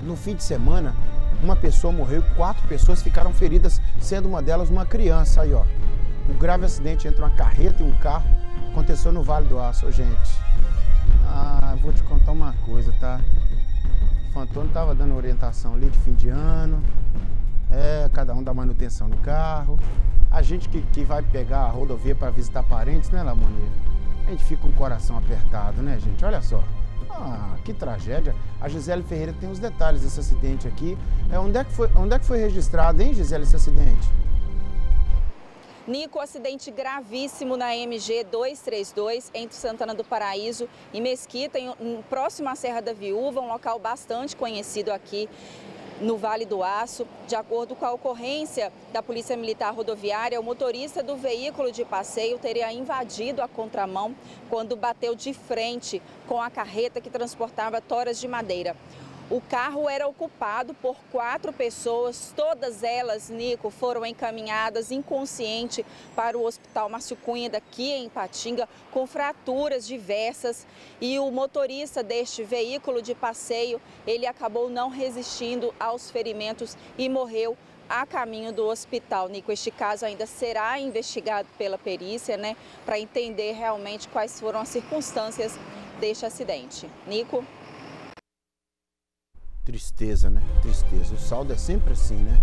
No fim de semana, uma pessoa morreu e quatro pessoas ficaram feridas, sendo uma delas uma criança. Aí, ó. O grave acidente entre uma carreta e um carro aconteceu no Vale do Aço, gente. Ah, vou te contar uma coisa, tá? O Fantônio tava dando orientação ali de fim de ano. É, cada um dá manutenção no carro. A gente que, que vai pegar a rodovia para visitar parentes, né, Lamonia? A gente fica com o coração apertado, né, gente? Olha só. Ah, que tragédia. A Gisele Ferreira tem os detalhes desse acidente aqui. É, onde, é que foi, onde é que foi registrado, hein, Gisele, esse acidente? Nico, acidente gravíssimo na MG 232 entre Santana do Paraíso e Mesquita, em, em, próximo à Serra da Viúva, um local bastante conhecido aqui no Vale do Aço. De acordo com a ocorrência da Polícia Militar Rodoviária, o motorista do veículo de passeio teria invadido a contramão quando bateu de frente com a carreta que transportava toras de madeira. O carro era ocupado por quatro pessoas, todas elas, Nico, foram encaminhadas inconsciente para o Hospital Márcio Cunha daqui em Patinga, com fraturas diversas. E o motorista deste veículo de passeio, ele acabou não resistindo aos ferimentos e morreu a caminho do hospital. Nico, este caso ainda será investigado pela perícia, né, para entender realmente quais foram as circunstâncias deste acidente. Nico? Tristeza, né? Tristeza. O saldo é sempre assim, né?